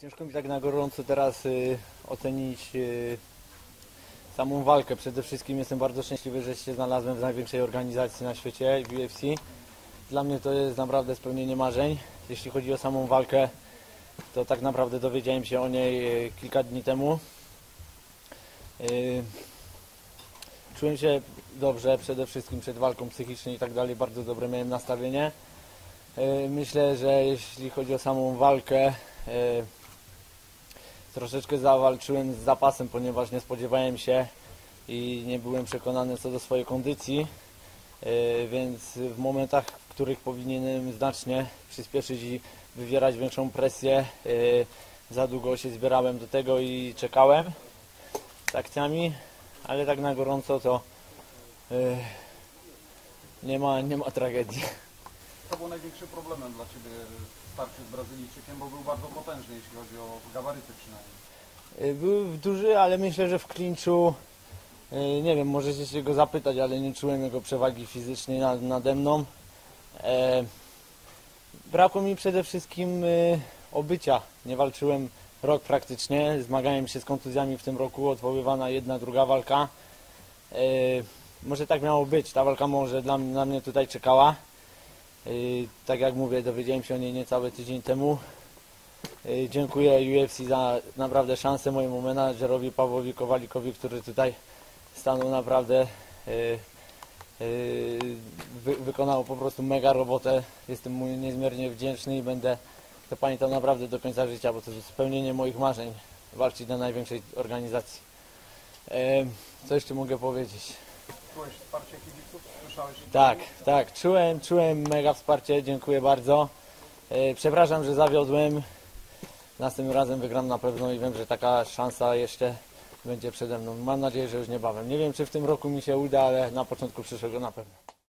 Ciężko mi tak na gorąco teraz y, ocenić y, samą walkę. Przede wszystkim jestem bardzo szczęśliwy, że się znalazłem w największej organizacji na świecie, w UFC. Dla mnie to jest naprawdę spełnienie marzeń. Jeśli chodzi o samą walkę, to tak naprawdę dowiedziałem się o niej y, kilka dni temu. Y, Czułem się dobrze, przede wszystkim przed walką psychicznie i tak dalej, bardzo dobre miałem nastawienie. Y, Myślę, że jeśli chodzi o samą walkę, troszeczkę zawalczyłem z zapasem, ponieważ nie spodziewałem się i nie byłem przekonany co do swojej kondycji, y, więc w momentach, w których powinienem znacznie przyspieszyć i wywierać większą presję, y, za długo się zbierałem do tego i czekałem z akcjami, ale tak na gorąco to y, nie ma, nie ma tragedii. Co było największym problemem dla Ciebie w starciu z Brazylijczykiem, bo był bardzo potężny, jeśli chodzi o gabaryty przynajmniej. Y, Był duży, ale myślę, że w klinczu, y, nie wiem, możecie się go zapytać, ale nie czułem jego przewagi fizycznej nad, nade mną. E, brakło mi przede wszystkim obycia. Nie walczyłem rok praktycznie, zmagałem się z kontuzjami w tym roku, odwoływana jedna, druga walka. E, może tak miało być, ta walka może dla, na mnie tutaj czekała. Y, Tak jak mówię, dowiedziałem się o niej niecały tydzień temu. Y, Dziękuję UFC za naprawdę szansę mojemu menadżerowi Pawłowi Kowalikowi, który tutaj stanął naprawdę y, wy, wykonał po prostu mega robotę. Jestem mu niezmiernie wdzięczny i będę to pamiętał naprawdę do końca życia, bo to jest spełnienie moich marzeń walczyć na największej organizacji. Co jeszcze mogę powiedzieć? Czułeś wsparcie kibiców? Słyszałeś? Tak, tak, czułem, czułem mega wsparcie, dziękuję bardzo. E, Przepraszam, że zawiodłem. Następnym razem wygram na pewno i wiem, że taka szansa jeszcze będzie przede mną. Mam nadzieję, że już niebawem. Nie wiem, czy w tym roku mi się uda, ale na początku przyszłego na pewno.